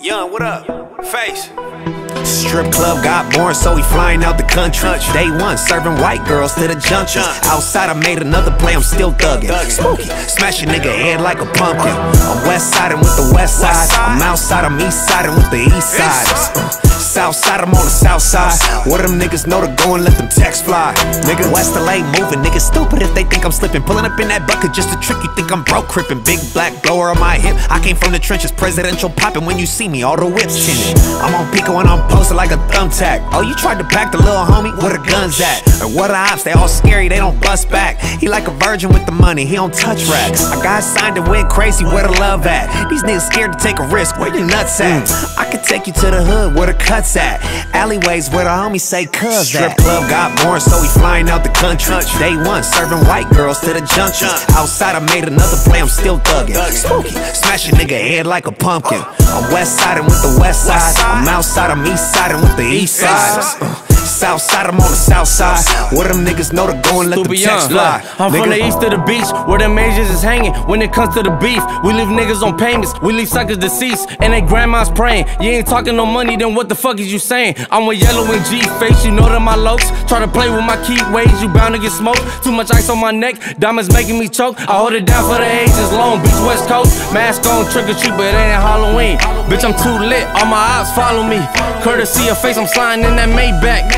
Young, what up? Face. Strip club got born, so we flying out the country. Day one, serving white girls to the junction. Outside, I made another play, I'm still thugging. Spooky, smash a nigga head like a pumpkin. I'm west siding with the west side. I'm outside, I'm east siding with the east siders. Uh, south side, I'm on the south side. Where them niggas know to go and let them text fly. Nigga, West LA moving, niggas stupid if they think I'm slipping. Pulling up in that bucket just to trick you, think I'm broke crippin'. Big black blower on my hip. I came from the trenches, presidential poppin' when you see me, all the whips chinning. I'm on Pico and I'm posted like a thumbtack. Oh, you tried to back the little homie? Where the guns at? And what the ops? They all scary, they don't bust back. He like a virgin with the money, he don't touch racks. I got signed and went crazy, where the love at? These niggas scared to take a risk, where your nuts at? Mm. I could take you to the hood, where the cuts at? Alleyways where the homies say cuz Strip club got born, so he flying out the country. Day one, serving white girls to the junction. Outside, I made another play, I'm still thugging. Spooky, smash a nigga head like a pumpkin. I'm west siding with the west side. I'm outside, I'm east siding with the east side. Uh, South side, I'm on the south side. Where them niggas know to go and let the text fly. I'm from the east of the beach, where them majors is hanging. When it comes to the beef, we leave niggas on payments, we leave suckers deceased, and they grandma's praying. You ain't talking no money, then what the fuck is you saying? I'm with yellow and G face, you know that my lokes. Try to play with my key ways, you bound to get smoked. Too much ice on my neck, diamonds making me choke. I hold it down for the ages, Long Beach, West Coast. Mask on, trick or treat, but it ain't Halloween. Bitch, I'm too lit, all my ops follow me. Courtesy of face, I'm sliding in that Maybach.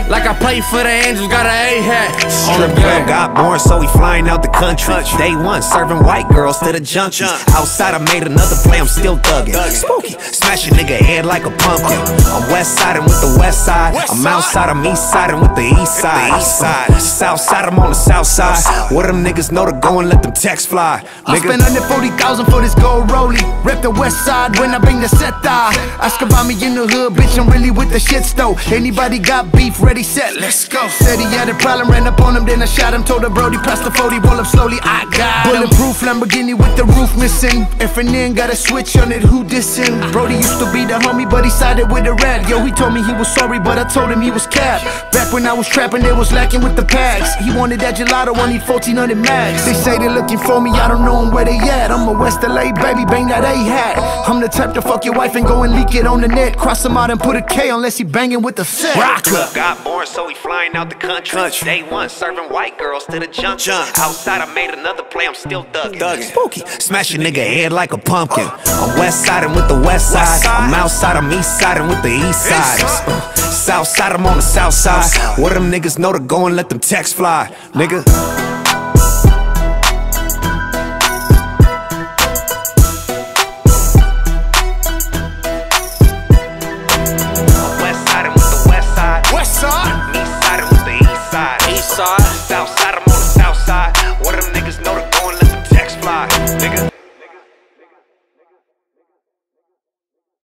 Like I play for the Angels, got an A hat. On the Strip club got born, so we flying out the country. Day one, serving white girls to the junction. Outside, I made another play, I'm still thugging. Spooky, smash a nigga head like a pumpkin. I'm west siding with the west side. I'm outside, I'm east siding with the east side. East side, South side, I'm on the south side. Where them niggas know to go and let them text fly. I Nigga. spent under 40,000 for this gold rollie. Rep the west side when I bring the set die. Ask about me in the hood, bitch, I'm really with the shit though. Anybody got beef, ready, set, let's go. Said he had a problem, ran up on him, then I shot him. Told the Brody, pass the 40, roll up slowly, I got him. Bulletproof Lamborghini with the roof missing. If an in got a switch on it, who dissing? Brody used to be the homie, but he sided with the red. Yo, he told me he was sorry, but I told him he was cap. Back when I was trapping, they was lacking with the packs. He wanted that gelato, I need 1400 max. They say they looking for me, I don't know where they at. I'm a West LA baby, bang that A hat. I'm the type to fuck your wife and go and leak it on the net. Cross him out and put a K unless he banging with the set. Rock up. Got born, so we flying out the country. Day one, serving white girls to the junction. Outside, I made another play, I'm still thugging. Spooky, smash a nigga head like a pumpkin. I'm west siding with the west side. I'm outside, I'm east siding with the east siders. Uh, South side, I'm on the south side. Where them niggas know to go and let them text fly. Nigga.